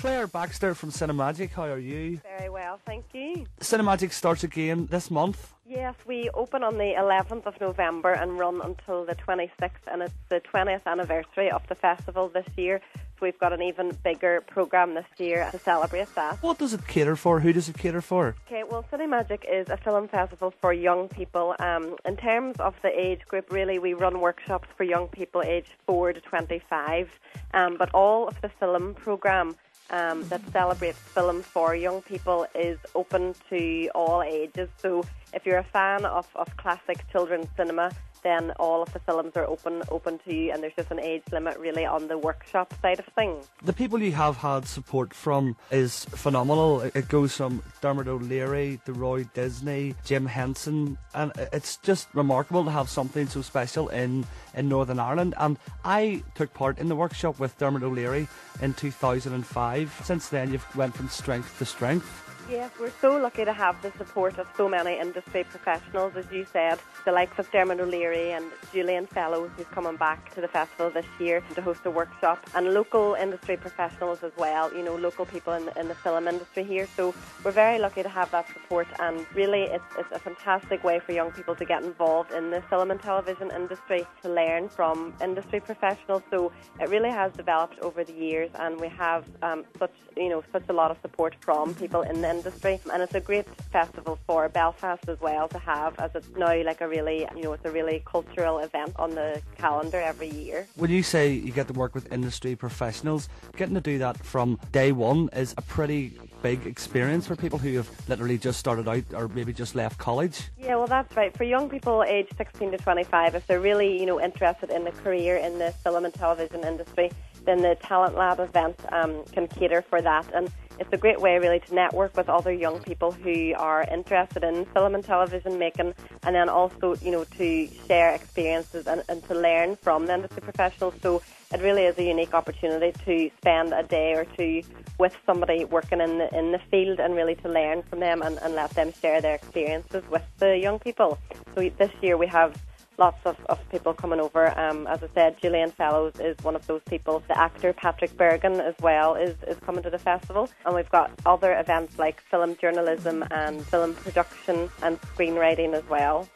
Claire Baxter from Cinemagic, how are you? Very well, thank you. Cinemagic starts again this month. Yes, we open on the 11th of November and run until the 26th, and it's the 20th anniversary of the festival this year. So we've got an even bigger programme this year to celebrate that. What does it cater for? Who does it cater for? Okay, well, Cinemagic is a film festival for young people. Um, in terms of the age group, really, we run workshops for young people aged 4 to 25, um, but all of the film programme um, that celebrates film for young people is open to all ages. So if you're a fan of, of classic children's cinema, then all of the films are open open to you, and there's just an age limit really on the workshop side of things. The people you have had support from is phenomenal. It goes from Dermot O'Leary the Roy Disney, Jim Henson, and it's just remarkable to have something so special in, in Northern Ireland. And I took part in the workshop with Dermot O'Leary in 2005. Since then, you've went from strength to strength. Yes, we're so lucky to have the support of so many industry professionals, as you said, the likes of Dermot O'Leary and Julian Fellowes, who's coming back to the festival this year to host a workshop, and local industry professionals as well, you know, local people in the, in the film industry here. So we're very lucky to have that support, and really it's, it's a fantastic way for young people to get involved in the film and television industry, to learn from industry professionals. So it really has developed over the years, and we have um, such, you know, such a lot of support from people in the industry, and it's a great festival for Belfast as well to have, as it's now like a really, you know, it's a really cultural event on the calendar every year. When you say you get to work with industry professionals, getting to do that from day one is a pretty big experience for people who have literally just started out or maybe just left college. Yeah, well, that's right. For young people aged 16 to 25, if they're really, you know, interested in a career in the film and television industry, then the Talent Lab event um, can cater for that. And it's a great way, really, to network with other young people who are interested in film and television making, and then also, you know, to share experiences and, and to learn from the industry professionals. So it really is a unique opportunity to spend a day or two with somebody working in the, in the field and really to learn from them and, and let them share their experiences with the young people. So this year we have lots of, of people coming over. Um, as I said, Julian Fellowes is one of those people. The actor Patrick Bergin as well is, is coming to the festival. And we've got other events like film journalism and film production and screenwriting as well.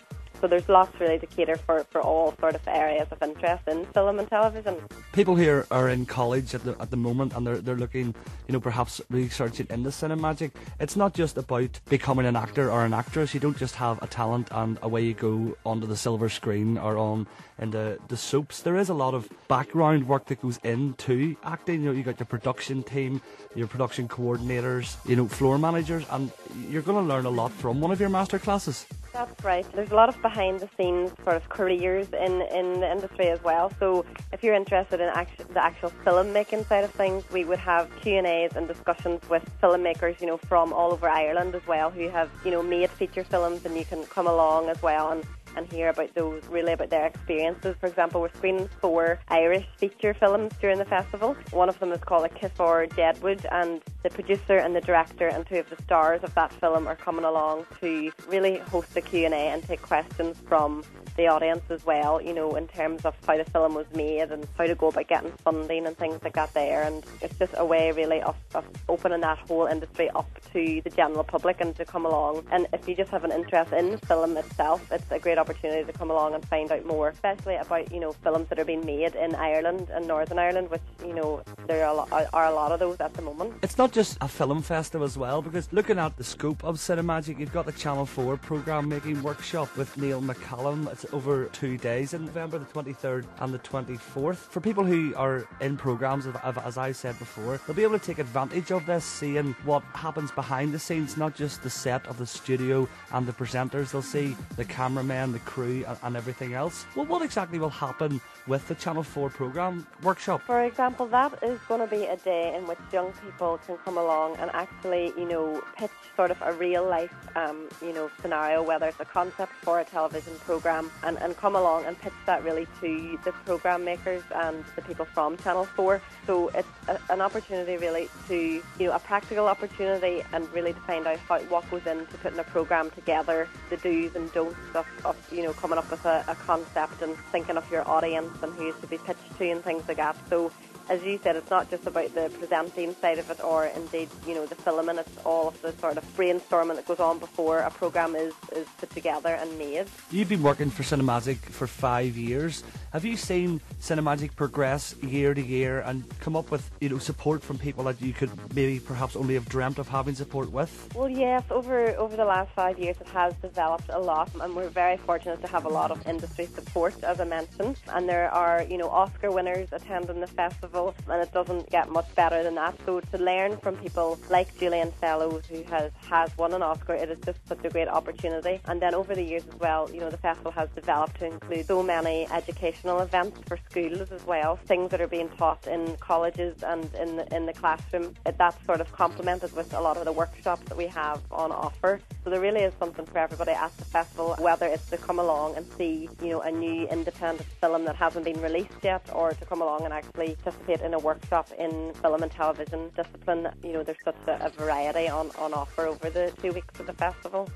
So there's lots really to cater for, for all sort of areas of interest in film and television. People here are in college at the at the moment and they're they're looking, you know, perhaps researching into cinemagic. It's not just about becoming an actor or an actress. You don't just have a talent and away you go onto the silver screen or on in the, the soaps. There is a lot of background work that goes into acting. You know, you got your production team, your production coordinators, you know, floor managers, and you're going to learn a lot from one of your master classes. That's right. There's a lot of behind the scenes sort of careers in, in the industry as well. So if you're interested in act- the actual filmmaking side of things, we would have Q and A's and discussions with filmmakers, you know, from all over Ireland as well, who have you know made feature films, and you can come along as well and and hear about those, really about their experiences. For example, we're screening four Irish feature films during the festival. One of them is called A Kiss for Deadwood, and the producer and the director and two of the stars of that film are coming along to really host a Q&A and take questions from the audience as well, you know, in terms of how the film was made and how to go about getting funding and things like that there. And it's just a way really of, of opening that whole industry up to the general public and to come along. And if you just have an interest in film itself, it's a great opportunity to come along and find out more, especially about, you know, films that are being made in Ireland and Northern Ireland, which, you know, there are a, lot, are a lot of those at the moment. It's not just a film festival as well, because looking at the scope of Cinemagic, you've got the Channel 4 programme making workshop with Neil McCallum. It's over two days in November, the 23rd and the 24th. For people who are in programmes, as I said before, they'll be able to take advantage of this, seeing what happens behind the scenes, not just the set of the studio and the presenters. They'll see the cameramen, the crew, and, and everything else. Well, what exactly will happen with the Channel 4 programme workshop? For example, that is going to be a day in which young people can come along and actually, you know, pitch sort of a real life, um, you know, scenario, whether it's a concept for a television programme, and, and come along and pitch that really to the programme makers and the people from Channel 4. So it's a, an opportunity really to, you know, a practical opportunity and really to find out how, what goes into putting a programme together, the do's and don'ts of, of you know, coming up with a, a concept and thinking of your audience and who used to be pitched to and things like that. So as you said, it's not just about the presenting side of it or indeed, you know, the filming. It's all of the sort of brainstorming that goes on before a programme is, is put together and made. You've been working for Cinemagic for five years. Have you seen Cinemagic progress year to year and come up with, you know, support from people that you could maybe perhaps only have dreamt of having support with? Well, yes, over over the last five years, it has developed a lot, and we're very fortunate to have a lot of industry support, as I mentioned. And there are, you know, Oscar winners attending the festival, and it doesn't get much better than that. So to learn from people like Julian Fellowes, who has has won an Oscar, it is just such a great opportunity. And then over the years as well, you know, the festival has developed to include so many educational events for schools as well, things that are being taught in colleges and in the, in the classroom. That's sort of complemented with a lot of the workshops that we have on offer. So there really is something for everybody at the festival, whether it's to come along and see, you know, a new independent film that hasn't been released yet, or to come along and actually participate in a workshop in film and television discipline. You know, there's such a, a variety on, on offer over the two weeks of the festival.